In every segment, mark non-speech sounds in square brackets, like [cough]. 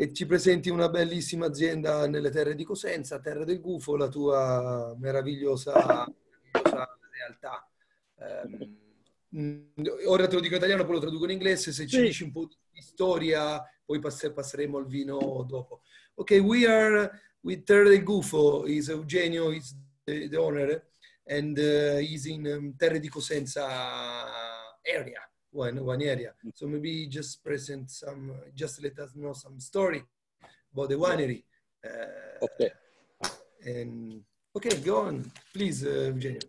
e ci presenti una bellissima azienda nelle terre di Cosenza, Terra del Gufo, la tua meravigliosa, meravigliosa realtà. Um, ora te lo dico in italiano, poi lo traduco in inglese. Se ci sì. dici un po' di storia, poi pass- passeremo al vino dopo. Ok, we are with Terra del Gufo. Is Eugenio is the, the owner and uh, he's in um, Terra di Cosenza area. One one area. So maybe just present some, just let us know some story about the winery. Uh, okay. And okay, go on, please, uh, Eugenio.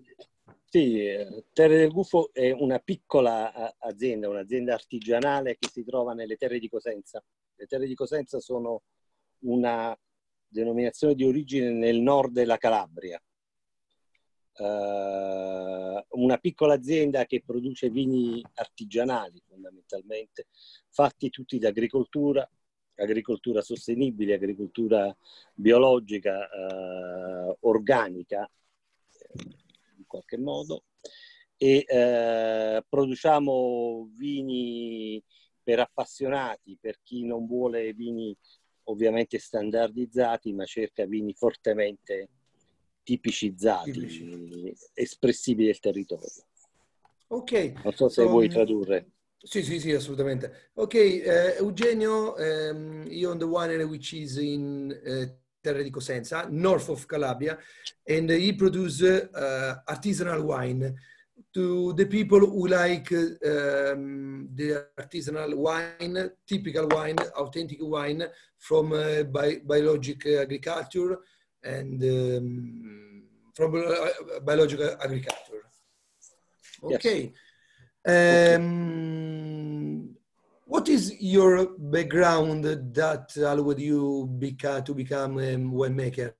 Sì, Terre del Gufo è una piccola azienda, un'azienda artigianale che si trova nelle terre di Cosenza. Le terre di Cosenza sono una denominazione di origine nel nord della Calabria, uh, una piccola azienda che produce vini artigianali fondamentalmente, fatti tutti da agricoltura, agricoltura sostenibile, agricoltura biologica, uh, organica, in qualche modo, e uh, produciamo vini per appassionati, per chi non vuole vini ovviamente standardizzati, ma cerca vini fortemente tipicizzati, Tipici. espressivi del territorio. Ok. Non so se um, vuoi tradurre. Sì, sì, sì, assolutamente. Ok, uh, Eugenio, um, you own the winery which is in uh, Terra di Cosenza, north of Calabria, and he produces uh, artisanal wine. To the people who like um, the artisanal wine, typical wine, authentic wine from uh, bi biologic agriculture, and um, from uh, biological agriculture. Okay. Yes. Um, what is your background that allowed you beca- to become a winemaker?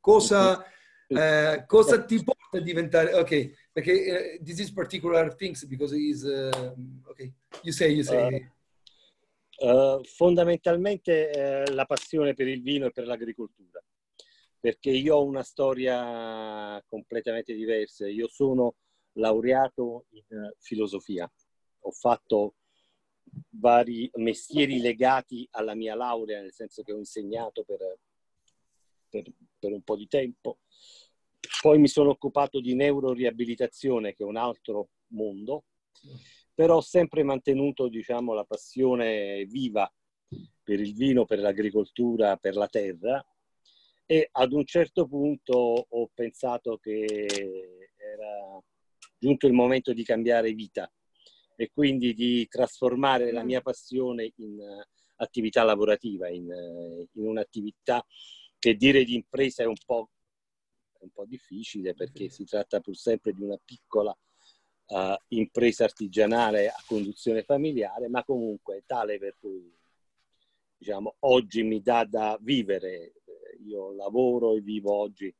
Cosa, uh, cosa ti porta a diventare... Ok, perché uh, this is particular things because it is... Uh, ok, you say, you say. Uh, fondamentalmente uh, la passione per il vino e per l'agricoltura perché io ho una storia completamente diversa. Io sono laureato in eh, filosofia, ho fatto vari mestieri legati alla mia laurea, nel senso che ho insegnato per, per, per un po' di tempo. Poi mi sono occupato di neuroriabilitazione, che è un altro mondo, però ho sempre mantenuto diciamo, la passione viva per il vino, per l'agricoltura, per la terra e ad un certo punto ho pensato che era giunto il momento di cambiare vita e quindi di trasformare la mia passione in attività lavorativa, in, in un'attività che dire di impresa è un po', un po difficile perché si tratta pur sempre di una piccola uh, impresa artigianale a conduzione familiare, ma comunque tale per cui diciamo, oggi mi dà da vivere io lavoro e vivo oggi eh,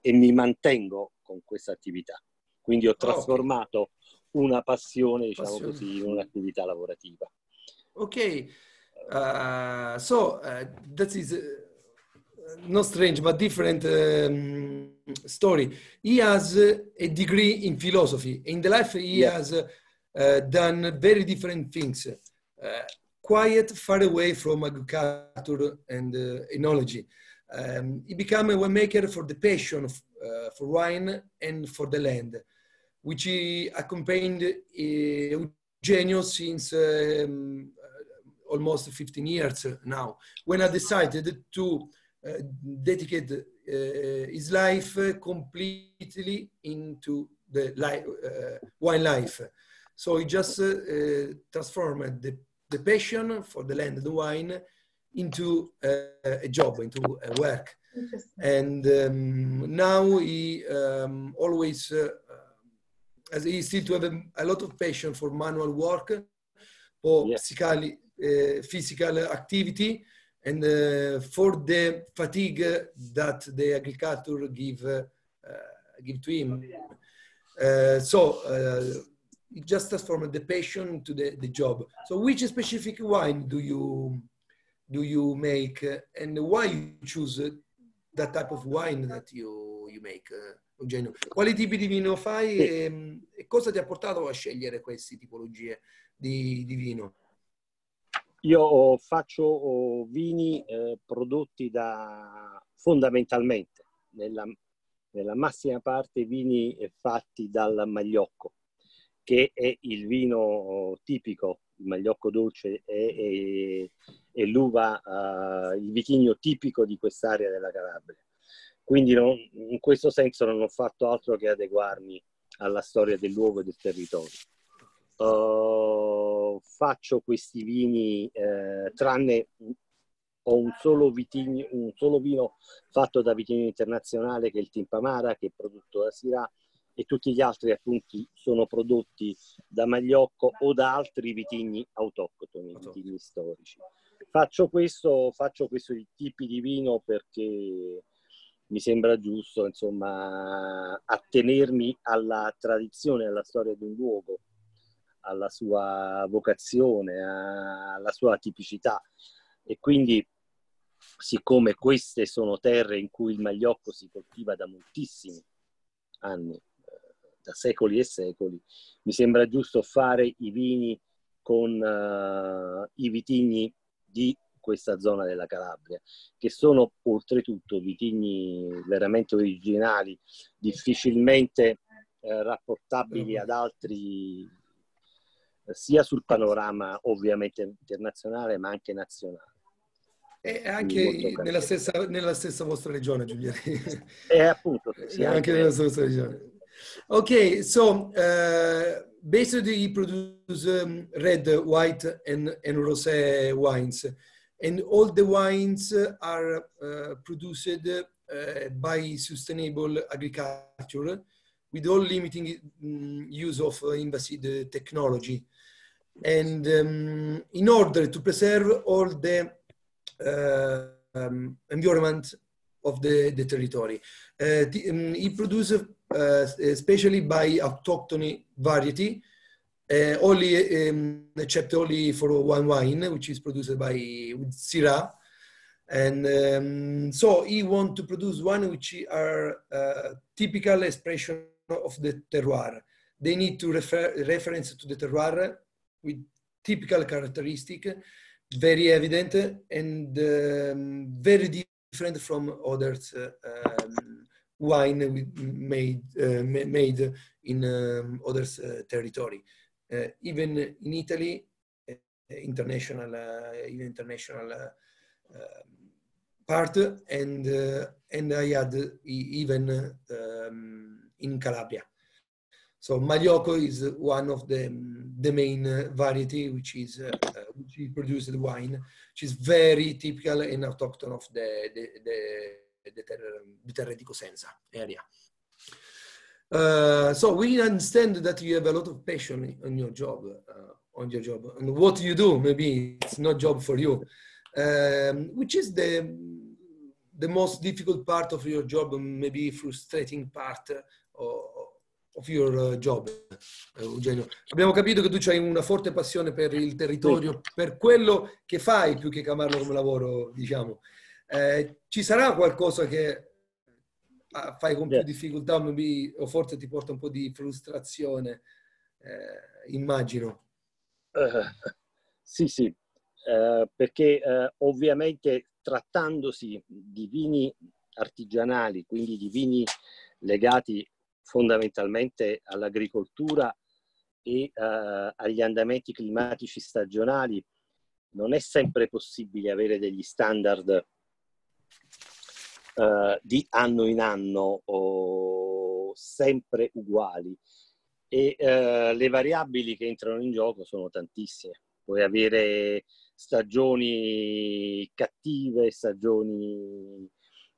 e mi mantengo con questa attività. Quindi ho trasformato una passione, diciamo passione. così, in un'attività lavorativa. Ok, uh, so uh, that is uh, not strange but different um, story. He has a degree in philosophy. In the life he yeah. has done very different things. Uh, quiet, far away from agriculture and uh, enology. Um, he became a winemaker for the passion of, uh, for wine and for the land, which he accompanied uh, Eugenio since um, almost 15 years now. When I decided to uh, dedicate uh, his life completely into the uh, wine life. So he just transformed the the passion for the land and the wine into a job, into a work. And um, now he um, always, uh, as he still to have a, a, lot of passion for manual work, for yeah. physical, uh, physical activity, and uh, for the fatigue that the agriculture give uh, give to him. Uh, so uh, it just transformed the passion to the, the job. So which specific wine do you do you make uh, and why you choose uh, that type of wine that you, you make, uh, Eugenio? Quali tipi di vino fai e, e, cosa ti ha portato a scegliere queste tipologie di, di vino? Io faccio vini eh, prodotti da fondamentalmente nella, nella, massima parte vini fatti dal magliocco, che è il vino tipico, il magliocco dolce è l'uva, uh, il vitigno tipico di quest'area della Calabria. Quindi non, in questo senso non ho fatto altro che adeguarmi alla storia del luogo e del territorio. Uh, faccio questi vini, eh, tranne ho un solo, vitigno, un solo vino fatto da Vitigno Internazionale che è il Timpamara, che è prodotto da Syrah, e tutti gli altri appunti sono prodotti da Magliocco o da altri vitigni autoctoni, vitigni storici. Faccio questo, faccio questi tipi di vino perché mi sembra giusto, insomma, attenermi alla tradizione, alla storia di un luogo, alla sua vocazione, alla sua tipicità. E quindi, siccome queste sono terre in cui il magliocco si coltiva da moltissimi anni, da secoli e secoli, mi sembra giusto fare i vini con uh, i vitigni di questa zona della Calabria, che sono oltretutto vitigni veramente originali, difficilmente eh, rapportabili ad altri sia sul panorama ovviamente internazionale ma anche nazionale. E anche nella stessa, nella stessa, vostra regione, Giuliano. E appunto, sì, anche, anche nella vostra regione. Ok, so uh, basically he produces um, red, white and, and rosé wines. And all the wines are uh, produced uh, by sustainable agriculture with all limiting um, use of invasive technology. and um, in order to preserve all the uh, um, environment of the, the territory. Uh, the, um, he produces, uh, especially by autochthony variety, uh, only um, except only for one wine, which is produced by with Syrah. And um, so he want to produce one which are uh, typical expression of the terroir. They need to refer reference to the terroir with typical characteristic, very evident and um, very different from others um, wine made uh, made in um, others uh, territory. Uh, even in Italy, uh, international, uh, even international uh, part, and and I had even um, in Calabria. So Magliocco is one of the, the main variety which is uh, which is produced wine, which is very typical and autochthon of the the the, the, ter, the Terre di Cosenza area. Uh, so we understand that you have a lot of passion on your job, uh, on your job, and what you do. Maybe it's not job for you, um, which is the the most difficult part of your job, maybe frustrating part, or, of your uh, job, eh, Eugenio. Abbiamo capito che tu hai una forte passione per il territorio, per quello che fai più che chiamarlo come lavoro, diciamo. Eh, ci sarà qualcosa che ah, fai con più difficoltà o forse ti porta un po' di frustrazione, eh, immagino. Uh, [laughs] sì, sì, uh, perché uh, ovviamente trattandosi di vini artigianali, quindi di vini legati fondamentalmente all'agricoltura e agli andamenti climatici stagionali, non è sempre possibile avere degli standard uh, di anno in anno o sempre uguali. E uh, le variabili che entrano in gioco sono tantissime. Puoi avere stagioni cattive, stagioni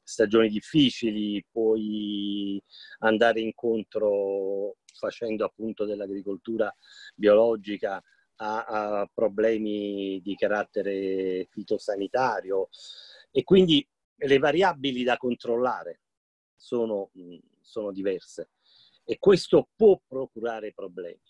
stagioni difficili, puoi andare incontro facendo appunto dell'agricoltura biologica a, a problemi di carattere fitosanitario e quindi le variabili da controllare sono, sono diverse e questo può procurare problemi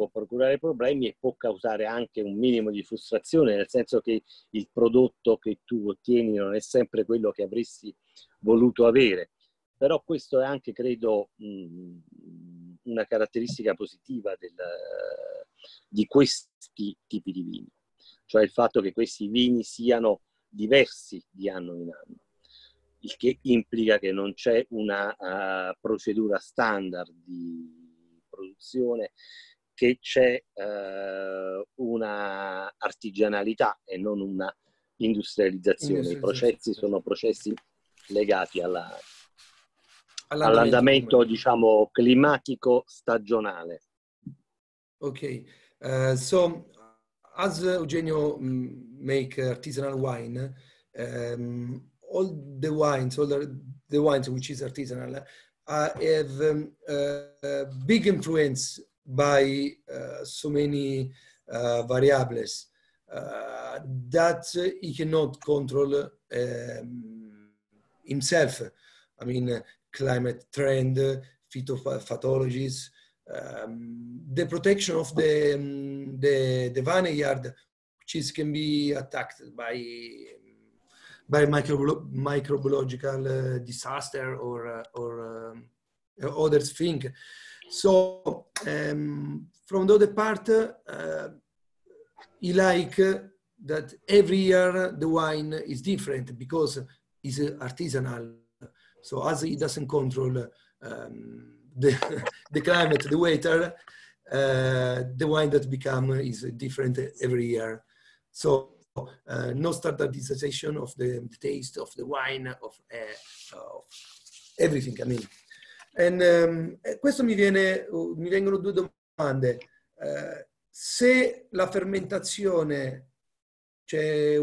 può procurare problemi e può causare anche un minimo di frustrazione, nel senso che il prodotto che tu ottieni non è sempre quello che avresti voluto avere. Però questo è anche, credo, una caratteristica positiva del, di questi tipi di vini. cioè il fatto che questi vini siano diversi di anno in anno, il che implica che non c'è una uh, procedura standard di produzione, che c'è uh, una artigianalità e non una industrializzazione. I processi sono processi legati alla, all'andamento, all'andamento diciamo, climatico stagionale. Ok, uh, so as Eugenio mm, make artisanal wine, um, all the wines, all the, the wines which is artisanal, uh, have um, uh, big influence by uh, so many uh, variables uh, that he cannot control um, himself. I mean, climate trend, phytopathologies, um, the protection of the, um, the, the vineyard, which is, can be attacked by, by micro, microbiological uh, disaster or, uh, or um, other thing. So um, from the other part, uh, he like that every year the wine is different because it's artisanal. So as he doesn't control um, the, [laughs] the climate, the weather, uh, the wine that become is different every year. So uh, no standardization of the, taste of the wine, of, uh, of everything, I mean. And, um, questo mi, viene, mi vengono due domande. Uh, se la fermentazione cioè,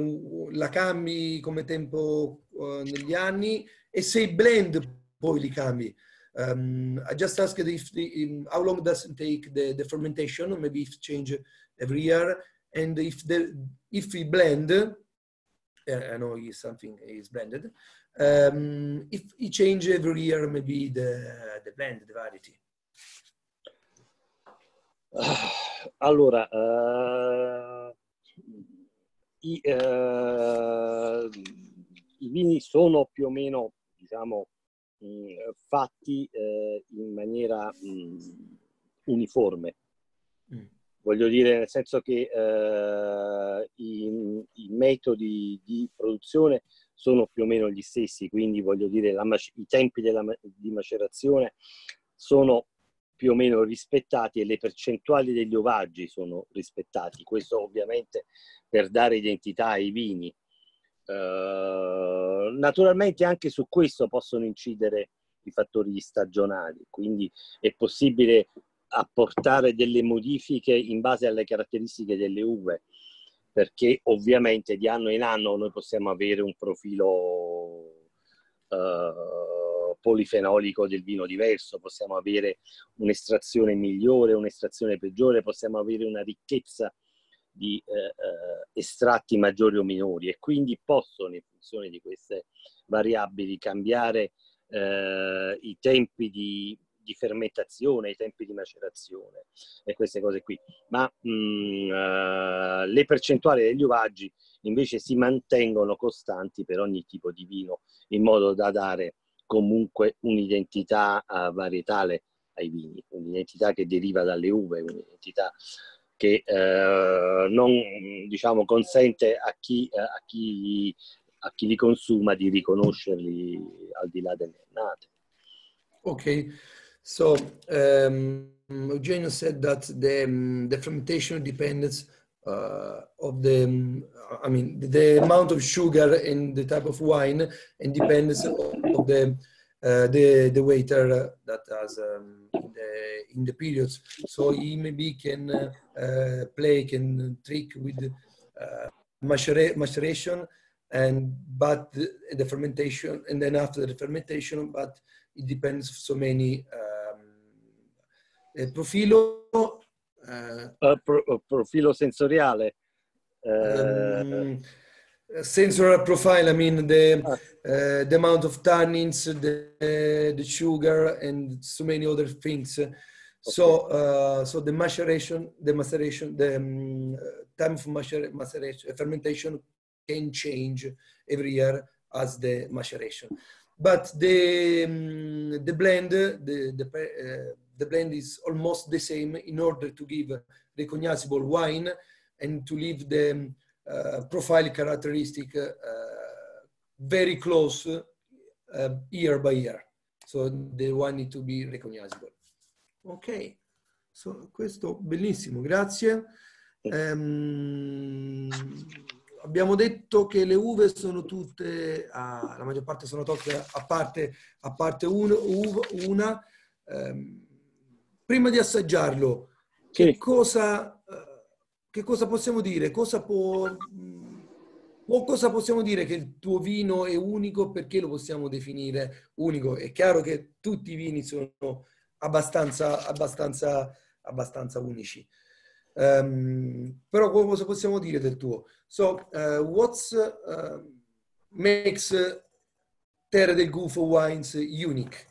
la cambi come tempo uh, negli anni e se i blend poi li cambi. Um, I just asked if the, how long does it take the, the fermentation, maybe if change every year, and if the if we blend, I know something is blended, um, if it change every year, maybe the, the blend, the variety. [sighs] Allora, uh, i, uh, i vini sono più o meno, diciamo, mh, fatti eh, in maniera mh, uniforme. Mm. Voglio dire, nel senso che eh, i, i, metodi di produzione sono più o meno gli stessi, quindi voglio dire, la, i tempi della, di macerazione sono più o meno rispettati e le percentuali degli ovaggi sono rispettati. Questo ovviamente per dare identità ai vini. Uh, naturalmente anche su questo possono incidere i fattori stagionali, quindi è possibile apportare delle modifiche in base alle caratteristiche delle uve, perché ovviamente di anno in anno noi possiamo avere un profilo uh, polifenolico del vino diverso, possiamo avere un'estrazione migliore, un'estrazione peggiore, possiamo avere una ricchezza di eh, eh, estratti maggiori o minori e quindi possono in funzione di queste variabili cambiare eh, i tempi di, di, fermentazione, i tempi di macerazione e queste cose qui. Ma mh, mm, uh, le percentuali degli uvaggi invece si mantengono costanti per ogni tipo di vino in modo da dare comunque un'identità uh, varietale ai vini, un'identità che deriva dalle uve, un'identità che eh, non diciamo, consente a chi, eh, a, chi, a chi li consuma di riconoscerli al di là delle annate. Ok, so um, Eugenio said that the, um, the fermentation depends uh, of the, um, I mean, the amount of sugar in the type of wine and depends of the uh, the the waiter that has um, in, the, in the periods. So he maybe can uh, uh play, can trick with uh, maceration, and but the, the, fermentation, and then after the fermentation, but it depends so many um, profilo. Uh, pro, profilo sensoriale. Um, sensor profile, I mean the ah. uh, the amount of tannins, the the sugar, and so many other things. Okay. So uh, so the maceration, the maceration, the um, time of maceration, fermentation can change every year as the maceration. But the um, the blend, the the uh, the blend is almost the same in order to give recognizable wine and to leave the uh, profile characteristic uh, very close uh, year by year. So the one need to be recognizable. Ok, so, questo bellissimo, grazie. Um, abbiamo detto che le uve sono tutte, ah, la maggior parte sono tossiche, a parte, a parte un, uva, una. Um, prima di assaggiarlo, sì. che, cosa, che cosa possiamo dire? Cosa può, o cosa possiamo dire che il tuo vino è unico? Perché lo possiamo definire unico? È chiaro che tutti i vini sono abbastanza, abbastanza, abbastanza unici. Um, però cosa possiamo dire del tuo? So, uh, what uh, makes Terra del Gufo Wines unique?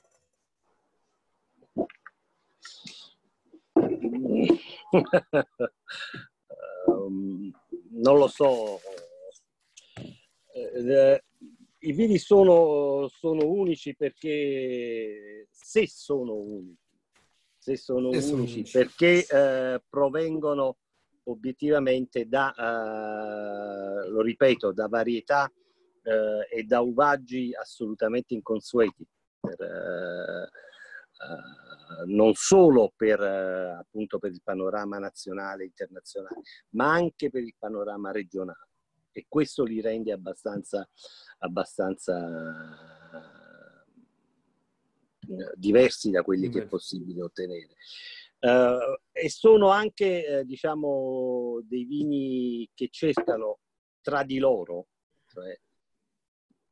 [laughs] non lo so. Eh, I vini sono, sono, unici perché se sono unici, se sono se unici, unici. perché eh, provengono obiettivamente da, eh, lo ripeto, da varietà eh, e da uvaggi assolutamente inconsueti. Per, eh, non solo per, uh, appunto per il panorama nazionale e internazionale, ma anche per il panorama regionale. E questo li rende abbastanza, abbastanza uh, diversi da quelli che è possibile ottenere. e sono anche, diciamo, dei vini che cercano tra di loro, cioè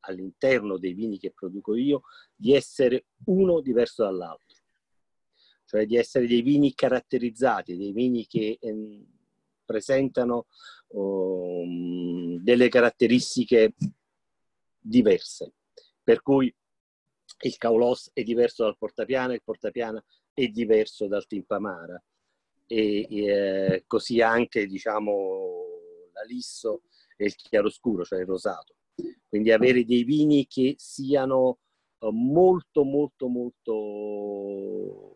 all'interno dei vini che produco io di essere uno diverso dall'altro, cioè di essere dei vini caratterizzati, dei vini che ehm, presentano um, delle caratteristiche diverse. Per cui il Caulos è diverso dal Portapiana, il Portapiana è diverso dal Timpamara e, e eh, così anche diciamo l'Alisso e il chiaroscuro, cioè il rosato. Quindi avere dei vini che siano eh, molto, molto, molto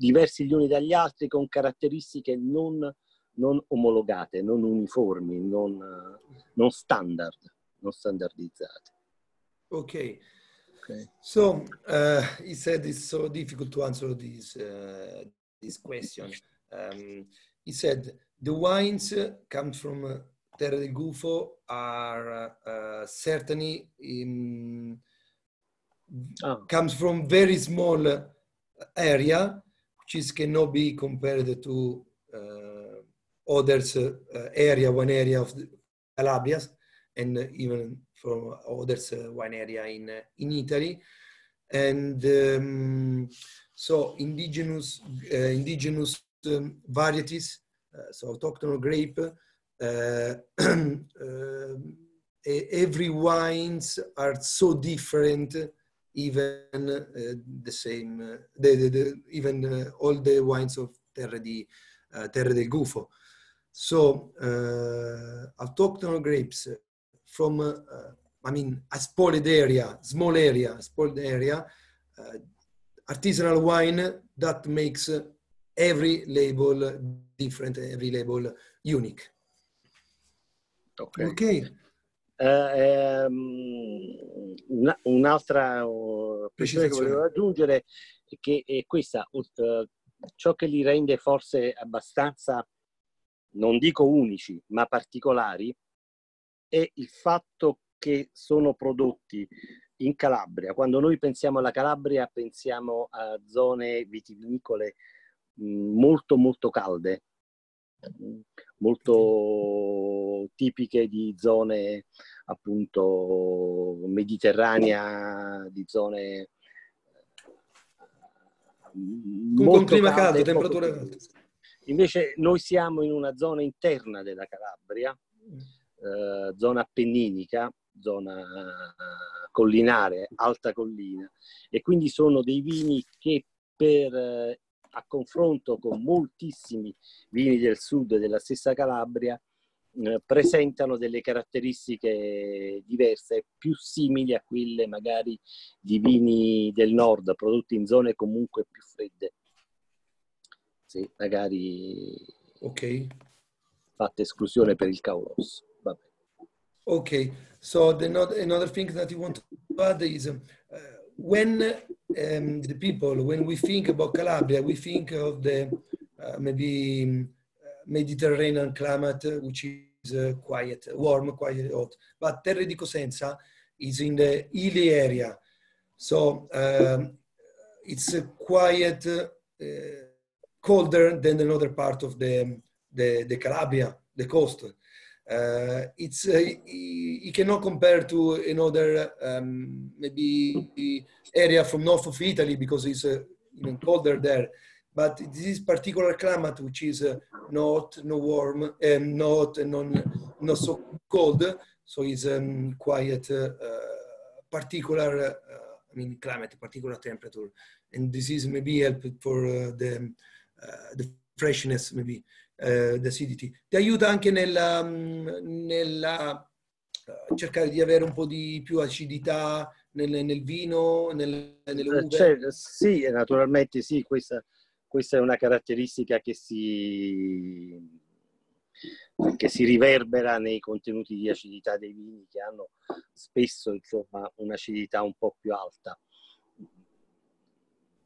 diversi gli uni dagli altri con caratteristiche non, non omologate, non uniformi, non, non, standard, non standardizzate. Ok. okay. So, uh, he said it's so difficult to answer this, uh, this question. Um, he said the wines come from Terra del Gufo are uh, certainly in, oh. comes from very small area, is cannot be compared to uh, others uh, area, one area of Calabria, and even from others uh, one area in in Italy, and um, so indigenous uh, indigenous um, varieties, uh, so autochthonal grape uh, [clears throat] uh, every wines are so different even uh, the same uh, the, the, the, even uh, all the wines of terra di uh, terra del gufo so autochthonal grapes from i mean a spoiled area small area spoiled area artisanal wine that makes every label different every label unique Ok. okay. Uh, ehm, una, un'altra uh, che volevo aggiungere è che è questa, uh, ciò che li rende forse abbastanza, non dico unici, ma particolari, è il fatto che sono prodotti in Calabria. Quando noi pensiamo alla Calabria pensiamo a zone vitivinicole mh, molto molto calde, molto tipiche di zone appunto mediterranea, di zone con un clima caldo, temperature alte. Invece noi siamo in una zona interna della Calabria, eh, zona appenninica, zona collinare, alta collina, e quindi sono dei vini che per a confronto con moltissimi vini del sud della stessa Calabria, eh, presentano delle caratteristiche diverse, più simili a quelle magari di vini del nord, prodotti in zone comunque più fredde. Sì, magari... Ok. fatta esclusione per il Caulos. Vabbè. Okay, so the not, another thing that you want to add is uh, when um, the people, when we think about Calabria, we think of the uh, maybe Mediterranean climate, which is uh, quiet, warm, quiet, hot. But Terre di Cosenza is in the hilly area, so um, it's quiet, uh, colder than another part of the the, the Calabria, the coast. Uh, it's uh, you cannot compare to another um, maybe area from north of Italy because it's uh, even colder there. But this particular climate, which is uh, not no warm and not non not so cold, so it's um, quite uh, particular. Uh, I mean, climate, particular temperature, and this is maybe help for the the freshness maybe eh, acidity. Ti aiuta anche nella, mm, nella, eh, cercare di avere un po' di più acidità nel, nel vino, nel, nelle uve? Cioè, sì, naturalmente sì, questa, questa, è una caratteristica che si, che si riverbera nei contenuti di acidità dei vini che hanno spesso insomma, un'acidità un po' più alta.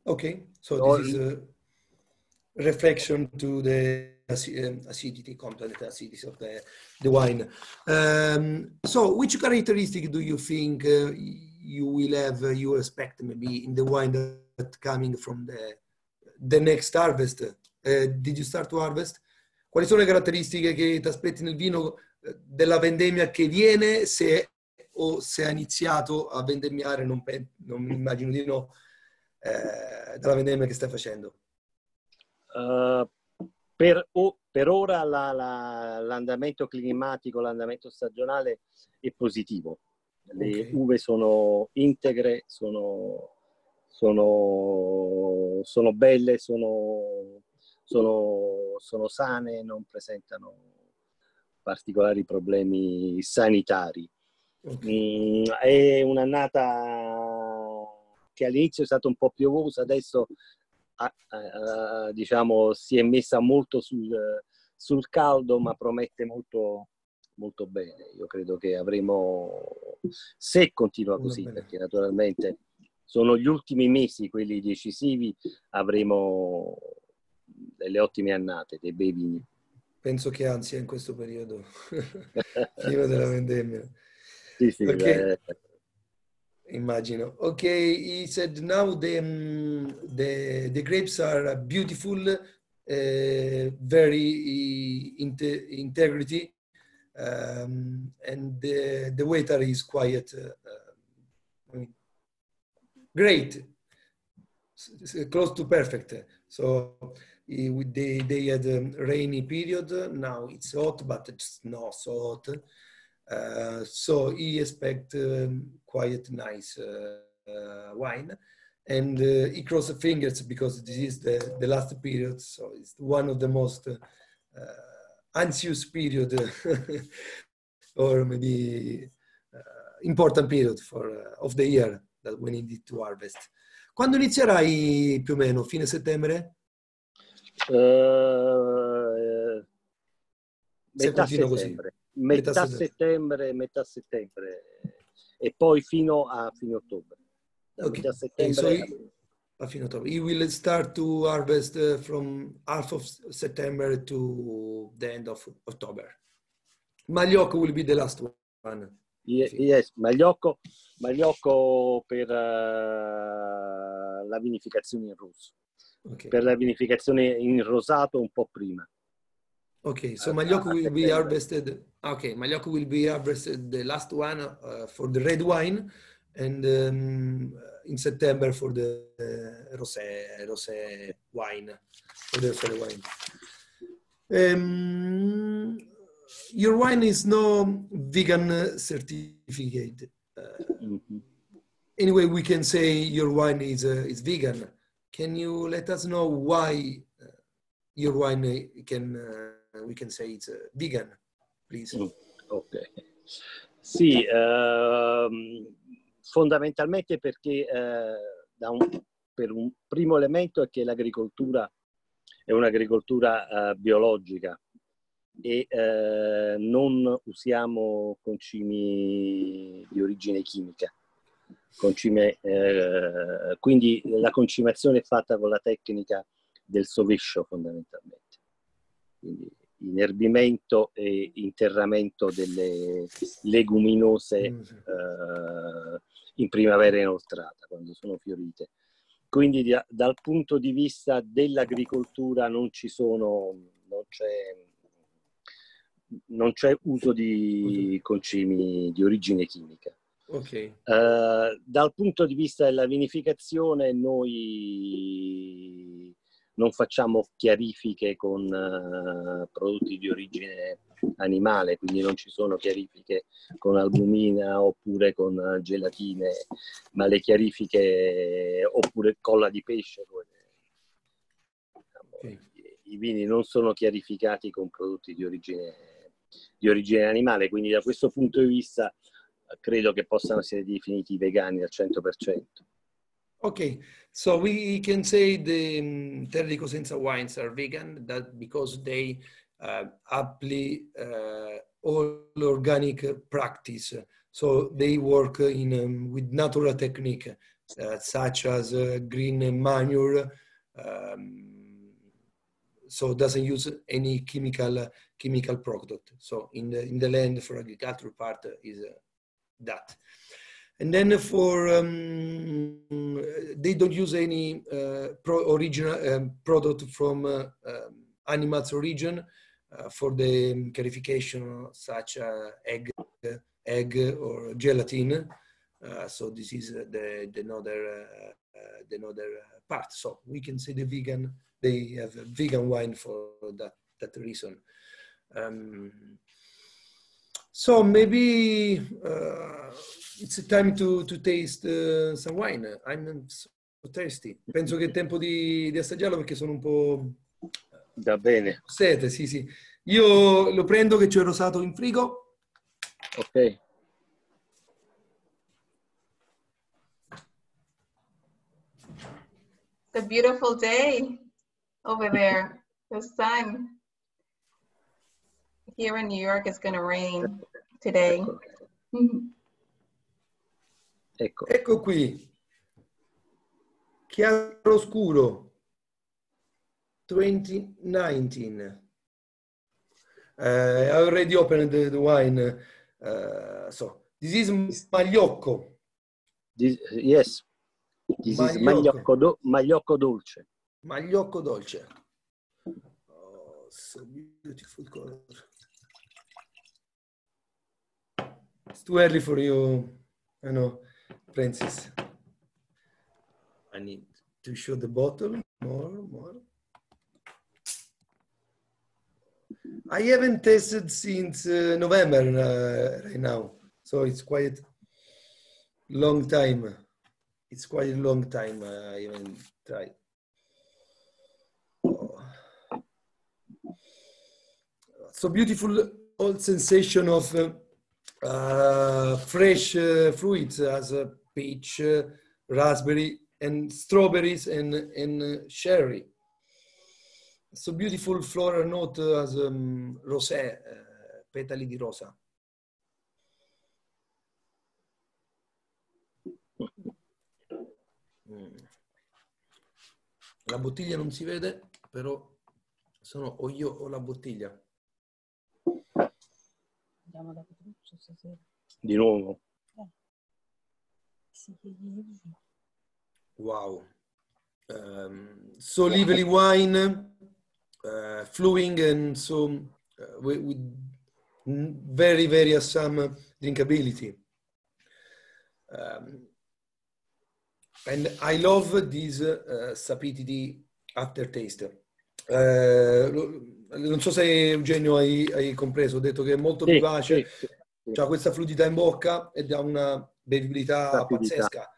Ok, so this is a reflection to the Um, acidity content, acidity of the, the wine. Um, so which characteristic do you think uh, you will have, uh, you expect maybe in the wine that coming from the, the next harvest? Uh, did you start to harvest? Quali sono le caratteristiche che ti aspetti nel vino uh, della vendemmia che viene se o se ha iniziato a vendemmiare, non, non mi immagino di no, eh, dalla vendemmia che stai facendo? Uh, per, o, per ora la, la, l'andamento climatico, l'andamento stagionale è positivo. Le okay. uve sono integre, sono, sono, sono belle, sono, sono, sono sane, non presentano particolari problemi sanitari. Okay. Mm, è un'annata che all'inizio è stata un po' piovosa, adesso diciamo, si è messa molto sul, sul caldo, ma promette molto, molto bene. Io credo che avremo, se continua così, perché naturalmente sono gli ultimi mesi quelli decisivi, avremo delle ottime annate, dei bei vini. Penso che ansia in questo periodo, [laughs] prima della vendemmia. Sì, sì, okay. Immagino. Okay, he said now the um, the the grapes are beautiful, uh, very inte integrity, um, and the the waiter is quiet. Uh great, close to perfect. So they they had a rainy period. Now it's hot, but it's not so hot. Uh, so he expect um, quite nice uh, uh, wine and he crossed the fingers because this is the, the last period so it's one of the most anxious period [laughs] or maybe important period for of the year that we need to harvest. Quando inizierai più o meno? Fine settembre? Uh, metà settembre. Metà, metà settembre, metà settembre e poi fino a fine ottobre. Da okay. metà settembre so he, a fine ottobre. You will start to harvest uh, from half of September to the end of October. Magliocco will be the last one. Yes, Magliocco, Magliocco per uh, la vinificazione in rosso. Okay. Per la vinificazione in rosato un po' prima. Okay, so Magliocco will be harvested. Okay, Magliocco will be harvested the last one uh, for the red wine, and um, in September for the uh, rosé rosé wine, for the rosé wine. Um, your wine is no vegan certificate. Uh, mm-hmm. Anyway, we can say your wine is uh, is vegan. Can you let us know why uh, your wine can? Uh, we can say it's uh, vegan, please. Mm, ok. Sì, ehm, fondamentalmente perché eh, un, per un primo elemento è che l'agricoltura è un'agricoltura eh, biologica e eh, non usiamo concimi di origine chimica. Concime, eh, quindi la concimazione è fatta con la tecnica del sovescio fondamentalmente. Quindi inerbimento e interramento delle leguminose eh, in primavera inoltrata, quando sono fiorite. Quindi di, dal punto di vista dell'agricoltura non ci sono, non c'è, non c'è uso di concimi di origine chimica. Okay. Uh, dal punto di vista della vinificazione noi non facciamo chiarifiche con uh, prodotti di origine animale, quindi non ci sono chiarifiche con albumina oppure con uh, gelatine, ma le chiarifiche oppure colla di pesce. Diciamo, okay. I vini non sono chiarificati con prodotti di origine, di origine animale, quindi da questo punto di vista credo che possano essere definiti vegani al 100%. Okay, so we can say the um, Terra Cosenza wines are vegan that because they uh, apply uh, all organic practice. So they work in um, with natural technique uh, such as uh, green manure. Um, so it doesn't use any chemical chemical product. So in the in the land for agricultural part is uh, that. And then for, um, they don't use any uh, pro original um, product from uh, um, animals origin uh, for the clarification such egg, egg or gelatin. Uh, so this is the, the another, uh, the another part. So we can say the vegan, they have vegan wine for that, that reason. Um, so maybe uh, it's time to, to taste uh, some wine. I'm so thirsty. Penso che è tempo di, di assaggiarlo perché sono un po'... Va bene. Sete, sì, sì. Io lo prendo che c'è il rosato in frigo. Ok. It's a beautiful day over there. The sun. Here in New York, it's going to rain today. Ecco. Ecco. ecco qui. Chiaro scuro. 2019. Uh, I already opened the, the wine. Uh, so this is Magliocco. This, yes, this Magliocco. is Magliocco, do, Magliocco dolce. Magliocco dolce. Oh, so beautiful color. It's too early for you, I know, Francis. I need to show the bottle more, more. I haven't tested since uh, November uh, right now, so it's quite long time. It's quite a long time uh, I haven't tried. So beautiful old sensation of uh, uh, fresh uh, fruits as a peach, uh, raspberry, and strawberries and, and cherry. So beautiful floral note as um, rosé, petali di rosa. Mm. La bottiglia non si vede, però sono o io o la bottiglia. Andiamo da Petruccio stasera. Di nuovo? Eh. Sì, wow. Um, so lively wine, uh, flowing and so uh, with, with, very, very Assam drinkability. Um, and I love this uh, sapidity aftertaste. Uh, non so se Eugenio hai, hai, compreso, ho detto che è molto sì, vivace, sì, sì, ha questa fluidità in bocca ed ha una bevibilità Rapidità. pazzesca.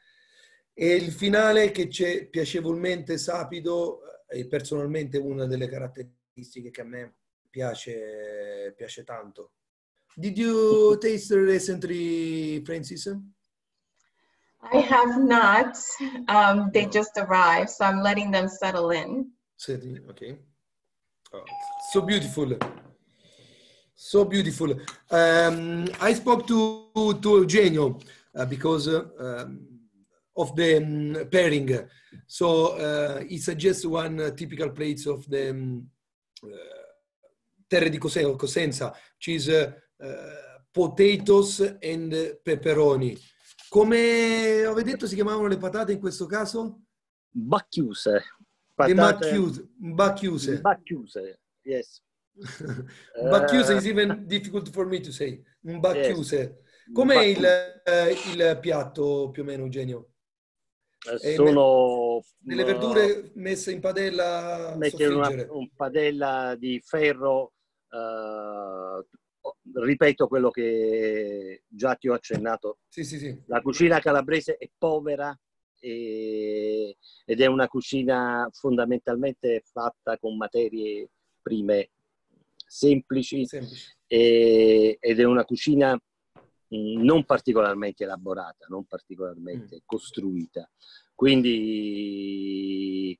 E il finale che c'è piacevolmente sapido è personalmente una delle caratteristiche che a me piace, piace tanto. Did you taste recently, Francis? I have not. Um, they just arrived, so I'm letting them settle in. Setting, okay. Oh, so beautiful. So beautiful. Um, I spoke to, to Eugenio uh, because uh, um, of the um, pairing. So uh, he suggests one typical plate of the um, uh, Terre di Cosenza, which is uh, uh, potatoes and pepperoni. Come avete detto si chiamavano le patate in questo caso? Bacchiuse. Le Patate- macchiuse. Bacchiuse. Bacchiuse, yes. Bacchiuse Eh, is even difficult for me to say. Un bacchiuse. Com'è il, eh, il piatto più o meno, Eugenio? Eh, Sono Delle verdure messe in padella a mette una, un padella di ferro, eh, ripeto quello che già ti ho accennato, Sì, sì, sì. la cucina calabrese è povera e- ed è una cucina fondamentalmente fatta con materie prime semplici Semplice. e- ed è una cucina mh, non particolarmente elaborata, non particolarmente costruita. Quindi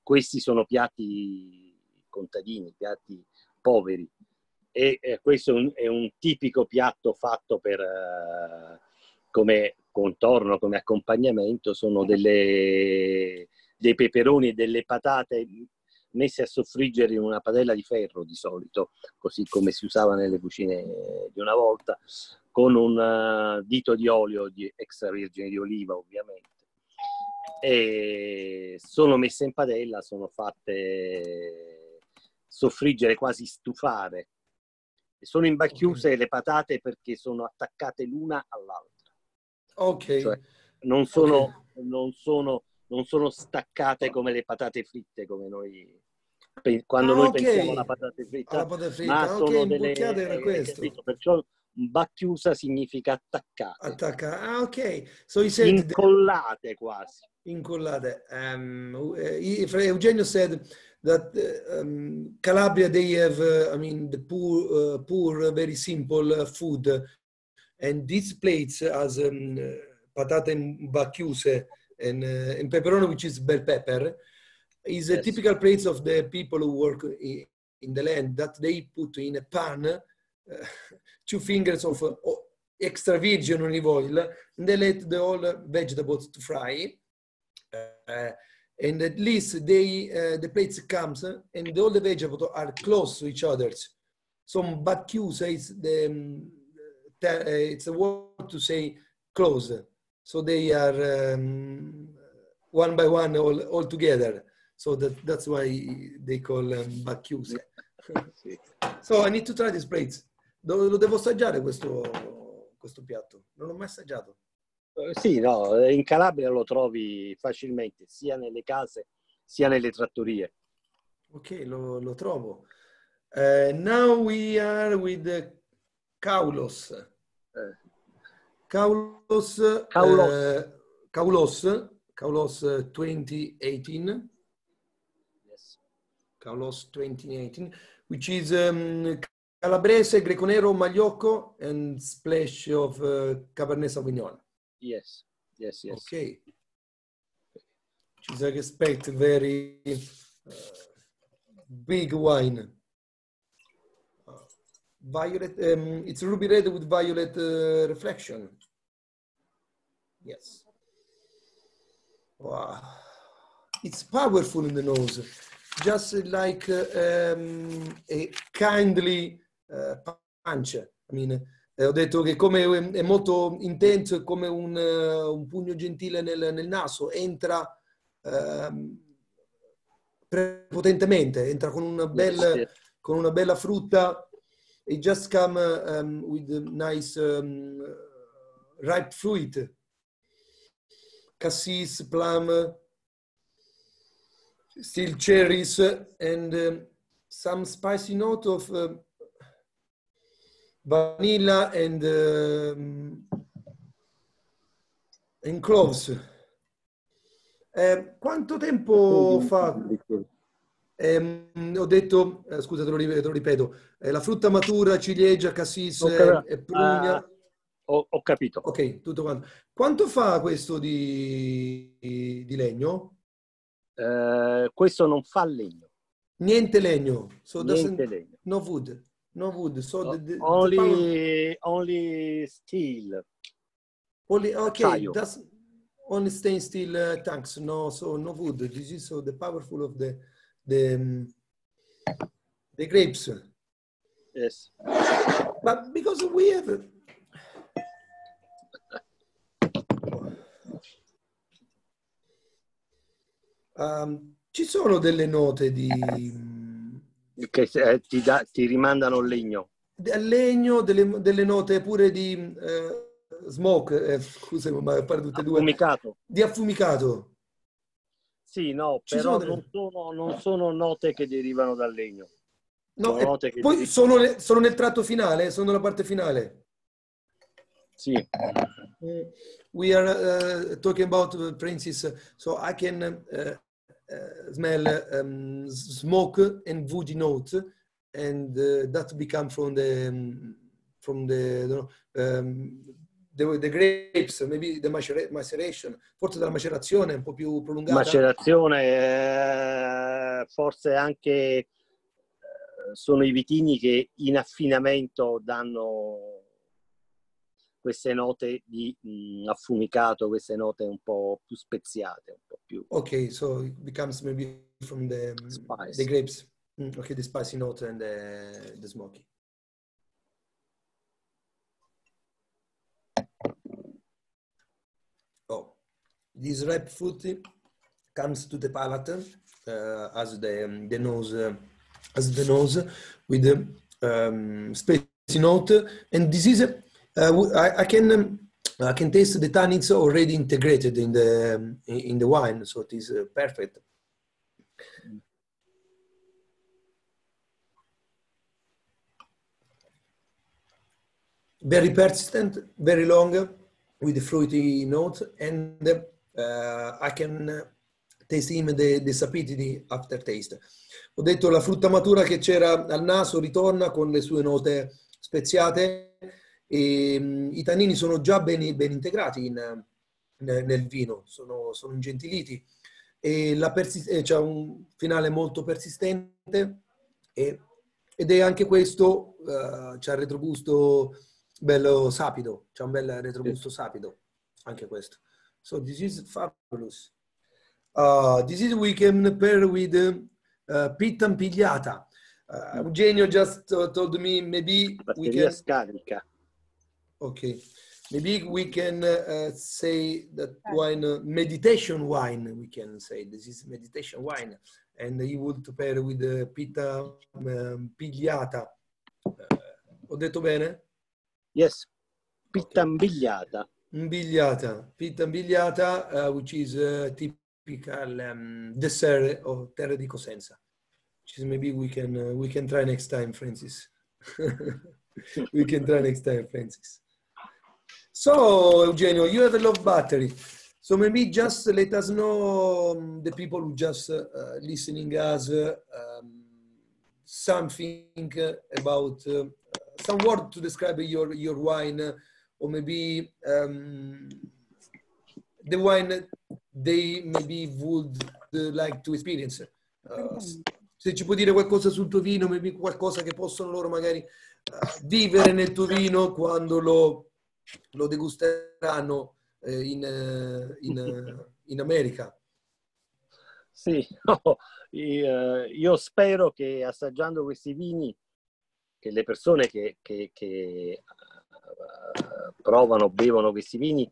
questi sono piatti contadini, piatti poveri e eh, questo è un, è un tipico piatto fatto per eh, come contorno, come accompagnamento, sono delle, dei peperoni e delle patate messe a soffriggere in una padella di ferro di solito, così come si usava nelle cucine di una volta, con un eh, dito di olio di extravergine di oliva ovviamente. E sono messe in padella, sono fatte soffriggere, quasi stufare. E sono imbacchiuse le patate perché sono attaccate l'una all'altra, Ok. Cioè, non sono, non sono, non sono staccate come le patate fritte, come noi quando Ah, noi ok. pensiamo alla patata fritta, Alla patata fritta. ma Ah, ok, sono delle era eh, questo. capito? perciò bacchiusa significa attaccate, Attacca. Ah, ok. So incollate quasi. incollate. Um, Eugenio said that um, Calabria they have, uh, I mean, the poor, uh, poor, very simple uh, food, and these plates has um, patate bacchiuse and, uh, and pepperoni, which is bell pepper, is a Yes. typical plates of the people who work in, the land that they put in a pan uh, [laughs] two fingers of uh, extra virgin olive oil, and they let the whole vegetables to fry. Uh, and at least they uh, the plates comes uh, and all the vegetables are close to each other. So bacchiusa is the um, uh, it's a word to say close. So they are um, one by one all, all together. So that, that's why they call um, bacchiuse. [laughs] So I need to try this plates. Lo devo assaggiare questo, questo piatto. Non l'ho mai assaggiato. Eh, Sì, no, in Calabria lo trovi facilmente, sia nelle case sia nelle trattorie. Ok, lo, lo trovo. Eh, now we are with Kaulos. Eh, Kaulos. Kaulos. eh, Kaulos. Kaulos eh, 2018. Kaulos 2018, which is um, Calabrese, Greco Nero, Magliocco, and splash of uh, Cabernet Sauvignon. Yes, yes, yes. Okay. Which is, I expect, very uh, big wine. Uh, violet, um, it's ruby red with violet uh, reflection. Yes. Wow. It's powerful in the nose, just like um, a kindly uh, punch. I mean, eh, ho detto che come è molto intenso, è come un, eh, un pugno gentile nel, nel naso, entra ehm, prepotentemente, entra con una bella, Yes, con una bella frutta. It just come um, with a nice um, ripe fruit, cassis, plum, still cherries, and um, some spicy note of um, vanilla and um, and cloves. Eh, quanto tempo fa? Ehm, ho detto, eh, scusa, te lo ripeto, te lo ripeto, eh, la frutta matura, ciliegia, cassis Ho e, prugna. Ah, Ho, ho capito. Ok, tutto quanto. Quanto fa questo di, di legno? Eh, questo non fa legno, Niente legno. So niente legno. no wood. no wood. So the, the, only the only steel. only okay. That's only stainless steel uh, tanks. No, so no wood. This is so the powerful of the the um, the grapes. Yes. But because we have. Um, ci sono delle note di, Che eh, ti, dà- ti rimandano il legno. di legno, delle, delle note pure di eh, smoke, eh, scusami, ma pare tutte e due, Affumicato. di affumicato. Sì, no, Ci però sono delle- non sono, non sono note che derivano dal legno. No, Sono poi sono, le- sono nel tratto finale, sono la parte finale. Sì, We are uh, talking about uh, Princess, so I can uh, uh, smell um, smoke and woody notes, and uh, that become from the um, from the, um, the, the grapes, maybe the macera- maceration, forse dalla macerazione un po' più prolungata. macerazione, eh, forse anche eh, sono i vitigni che in affinamento danno queste note di mh, affumicato, queste note un po' più speziate, un po' più Okay, so it becomes maybe from the um, Spice. the grapes. Mm, okay, the spicy note and the, the smoky. Oh, this ripe fruit comes to the palate uh, as the the nose uh, as the nose with the um, spicy note, and this is w- I, I can. Um, I can taste the tannins already integrated in the in the wine, so it is uh, perfect. Very persistent, very long, with the fruity note, and uh, I can uh, taste even the, the sapidity aftertaste. Ho detto la frutta matura che c'era al naso ritorna con le sue note speziate e mm, i tannini sono già ben, ben integrati in- nel, vino, sono, sono ingentiliti e la persis- e c'è un finale molto persistente e- ed è anche questo, eh, c'ha il retrogusto bello sapido, c'è un bel retrogusto sapido, anche questo. So this is fabulous. Uh, this is we can pair with uh, Pitta Pigliata. Uh, Eugenio just uh, told me maybe we batteria can scarica. Okay. Maybe we can uh, say that wine, uh, meditation wine, we can say this is meditation wine. And you would pair with the pita um, pigliata. Uh, ho detto bene? Yes, pittambigliata. Mbigliata. Pita mbigliata, uh, which is a typical um, dessert of Terra di Cosenza. Which is maybe we can, uh, we can try next time, Francis. [laughs] we can try next time, Francis. So, Eugenio, you have a love battery. So maybe just let us know um, the people who just uh, listening us uh, um, something about uh, some word to describe your your wine, or maybe um, the wine they maybe would like to experience. Uh, se ci puoi dire qualcosa sul tuo vino, maybe qualcosa che possono loro magari uh, vivere nel tuo vino quando lo, lo degusteranno eh, in, eh, in, eh, [laughs] in America. Sì, [laughs] no, io, io spero che assaggiando questi vini, che le persone che, che- che, eh, provano, bevono questi vini,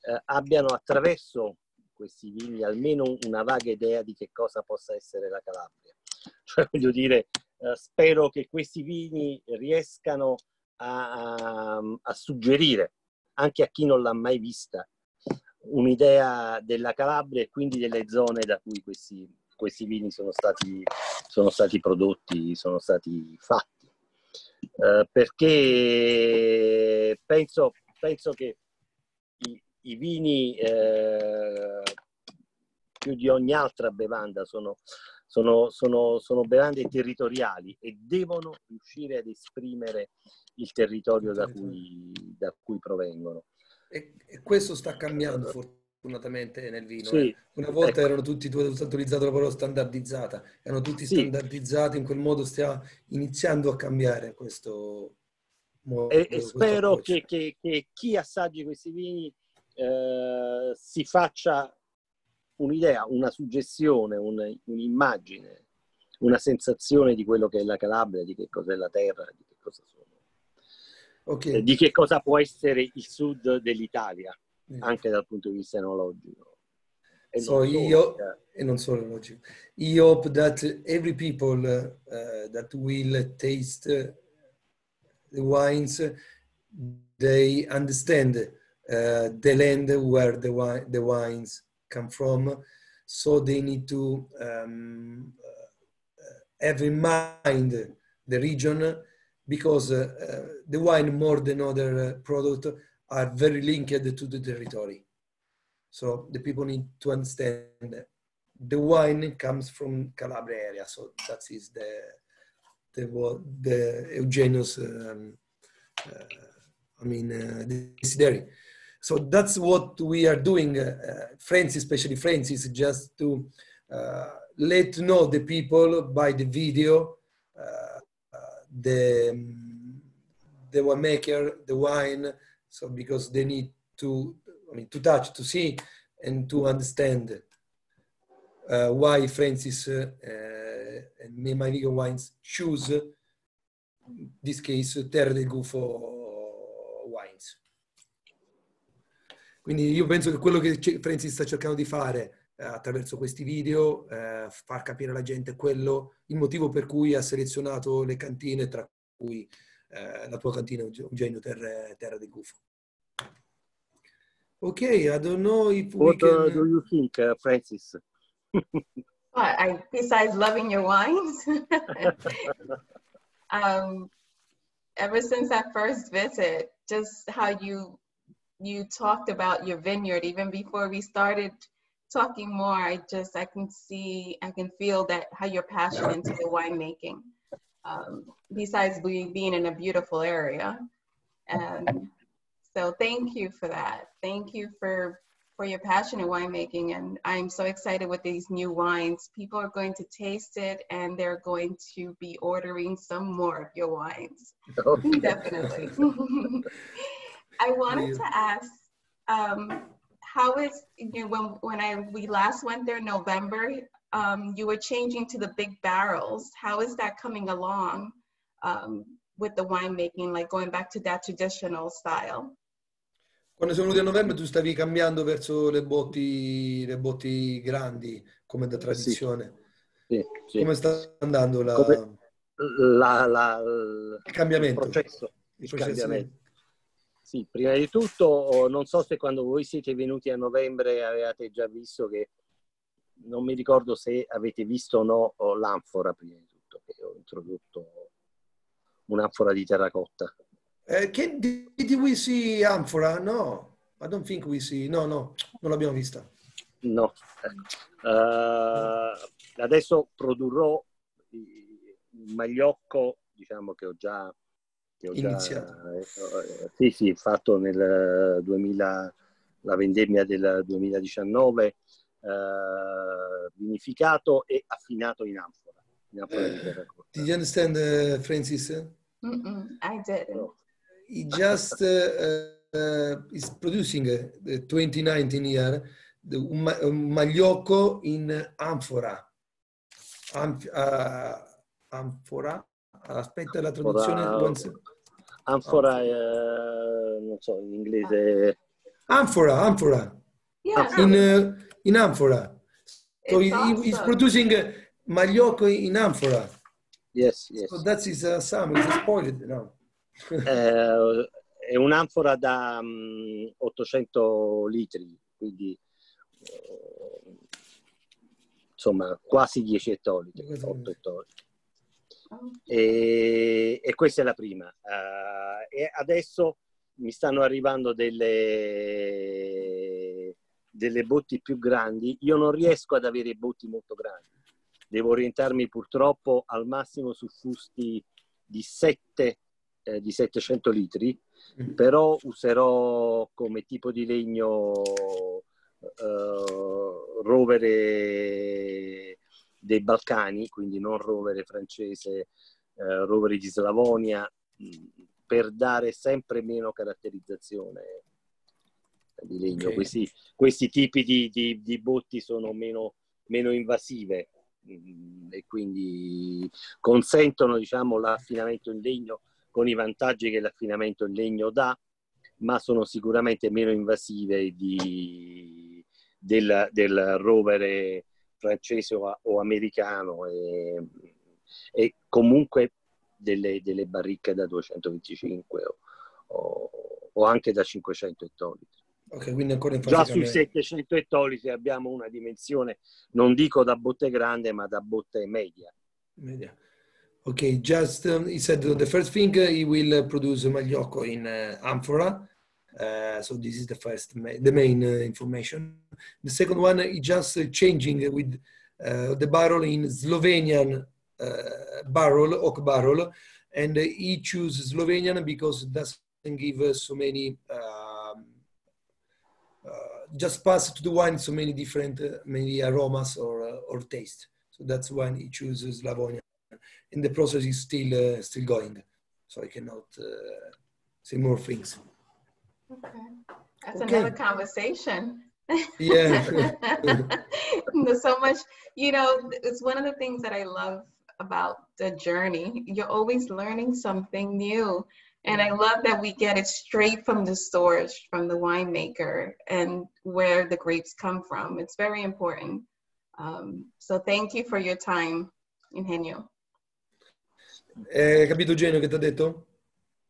eh, abbiano attraverso questi vini almeno una vaga idea di che cosa possa essere la Calabria. [laughs] Cioè, voglio dire, eh, spero che questi vini riescano a, a- a suggerire anche a chi non l'ha mai vista un'idea della Calabria e quindi delle zone da cui questi, questi vini sono stati, sono stati prodotti, sono stati fatti. Eh, perché penso, penso che i, i vini eh, più di ogni altra bevanda sono, sono, sono, sono bevande territoriali e devono riuscire ad esprimere il territorio da cui, da cui provengono. E, e questo sta cambiando fortunatamente nel vino. Sì, eh. Una volta ecco. erano tutti, tu hai utilizzato la parola standardizzata, erano tutti Sì. standardizzati, in quel modo stiamo iniziando a cambiare questo modo. E, e spero che, che- che chi assaggi questi vini eh, si faccia un'idea, una suggestione, un- un'immagine, una sensazione di quello che è la Calabria, di che cos'è la terra, di che cosa sono. Ok. eh, di che cosa può essere il sud dell'Italia, Eh. anche dal punto di vista enologico. E So io- cioè, e non solo logico. I hope that every people uh, that will taste the wines, they understand uh, the land where the, the wines come from. So they need to um, uh, have in mind the region because uh, uh, the wine more than other product are very linked to the territory. So the people need to understand that the wine comes from Calabria area. So that is the the the Eugenio's um, uh, I mean uh, distillery. So that's what we are doing. Uh, uh, Francis, especially Francis, just to uh, let know the people by the video the um, the winemaker, the wine. So because they need to, I mean, to touch, to see, and to understand uh, why Francis uh, uh, and My Vegan Wines choose, this case, Terra del Gufo Wines. Quindi io penso che quello che Francis sta cercando di fare eh, attraverso questi video, eh, far capire alla gente quello, il motivo per cui ha selezionato le cantine, tra cui eh, la tua cantina Eugenio Terra, Terra del Gufo. Ok, I don't know if we What uh, can... do you think, uh, Francis? [laughs] What, I, besides loving your wines, [laughs] [laughs] um, ever since that first visit, just how you you talked about your vineyard, even before we started talking more, I just I can see, I can feel that how you're passionate into the winemaking. Um, besides being in a beautiful area, and so thank you for that. Thank you for for your passion in winemaking and i'm so excited with these new wines. People are going to taste it and they're going to be ordering some more of your wines. [laughs] Definitely [laughs] i wanted to ask um, how is you know when when i we last went there in november um, you were changing to the big barrels how is that coming along um, with the winemaking like going back to that traditional style Quando siamo venuti a novembre tu stavi cambiando verso le botti, le botti grandi, come da tradizione. Sì, sì. Come sta andando la- Come- La- la- il cambiamento? il processo, Il il processo cambiamento. Sì, prima di tutto, oh, non so se quando voi siete venuti a novembre avevate già visto che, non mi ricordo se avete visto o no oh, l'anfora prima di tutto, che ho introdotto un'anfora di terracotta. Eh, che, did we see Amphora? No, I don't think we see. No, no, non l'abbiamo vista. No. Eh, adesso produrrò i- un magliocco, diciamo che ho già, che ho già Iniziato. eh, sì, sì, fatto nel 2000, la vendemmia del 2019, eh, vinificato e affinato in anfora. In anfora di terracotta. Did you understand, uh, Francis? Mm-mm, i didn't He just uh, uh, is producing uh, the 2019 year the, un, ma- un magliocco in anfora. Amf- uh, anfora? Aspetta la traduzione. Anfora- Anfora, eh, non so, in inglese... Anfora, anfora. yeah In, uh, in anfora. So It's he, he- he's awesome. producing uh, magliocco in anfora. Yes, yes. So that is uh, some, it's spoiled now. [laughs] Eh, è un'anfora da mm, 800 litri, quindi eh, insomma quasi 10 ettolitri, Questo- 8 ettolitri. E, e questa è la prima. Eh, e adesso mi stanno arrivando delle, delle botti più grandi. Io non riesco ad avere botti molto grandi. Devo orientarmi purtroppo al massimo su fusti di 7 eh, di 700 litri, Mm. però userò come tipo di legno uh, rovere dei Balcani, quindi non rovere francese, uh, rovere di Slavonia, mh, per dare sempre meno caratterizzazione di legno. Okay. Questi, questi, tipi di, di, di botti sono meno, meno invasive e quindi consentono diciamo, l'affinamento in legno con i vantaggi che l'affinamento in legno dà, ma sono sicuramente meno invasive di, del, del rovere francese o, o americano e, e, comunque delle, delle, barricche da 225 o, o, o anche da 500 ettolitri. Okay, quindi ancora in Già sui 700 ettolitri abbiamo una dimensione, non dico da botte grande, ma da botte media. Media. Okay, just um, he said the first thing uh, he will produce Magliocco in uh, amphora. Uh, so this is the first, ma the main uh, information. The second one, is just uh, changing with the barrel in Slovenian barrel, oak barrel, and he choose Slovenian because it doesn't give so many just pass to the wine so many different uh, many aromas or uh, or taste. So that's why he chooses Lavonia. And the process is still uh, still going, so I cannot say more things. Okay, that's okay. another conversation. Yeah, [laughs] there's so much. You know, it's one of the things that I love about the journey. You're always learning something new and I love that we get it straight from the source, from the winemaker, and where the grapes come from. It's very important. Um, so thank you for your time, Ingenio. Hai capito Eugenio che ti ha detto?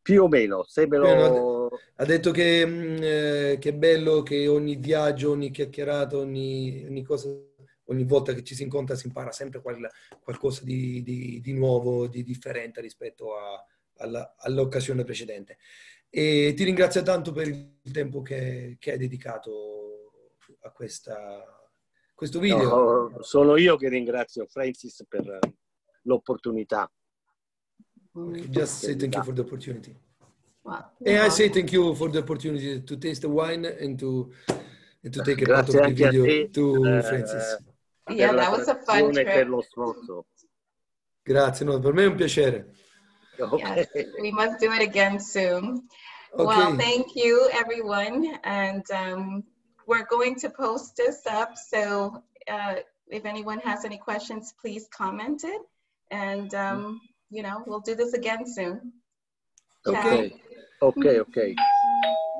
Più o meno, se me lo... Ha detto che, mm, eh, che, è bello che ogni viaggio, ogni chiacchierata, ogni, ogni, cosa, ogni volta che ci si incontra si impara sempre qual, qualcosa di, di, di nuovo, di differente rispetto a, alla, all'occasione precedente. E ti ringrazio tanto per il tempo che, che hai dedicato a questa, questo video. No, sono io che ringrazio Francis per l'opportunità. Okay, just say thank you for the opportunity. Wow. And I say thank you for the opportunity to taste the wine and to, and to take a part of the video te, to uh, Francis. Yeah, that was a fun trip. Per lo sforzo. Grazie, no, per me è un piacere. Okay. Yes, we must do it again soon. Okay. Well, thank you, everyone. And um, we're going to post this up. So uh, if anyone has any questions, please comment it. And, um, you know, we'll do this again soon. Okay. Ok, ok.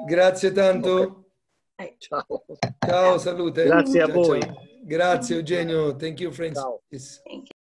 Grazie tanto. Okay. Ciao. Ciao, salute. Grazie a ciao, voi. Ciao. Grazie Eugenio. Thank you, friends. Ciao. Thank you.